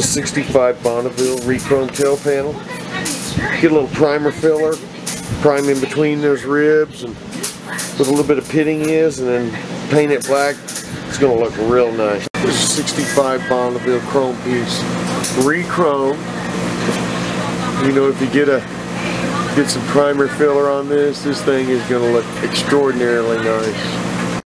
a 65 Bonneville rechrome tail panel. Get a little primer filler, prime in between those ribs and with a little bit of pitting is and then paint it black. It's going to look real nice. This is a 65 Bonneville chrome piece. Rechrome. You know, if you get a get some primer filler on this, this thing is going to look extraordinarily nice.